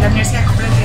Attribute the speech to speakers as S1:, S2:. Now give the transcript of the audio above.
S1: la Universidad Cooperativa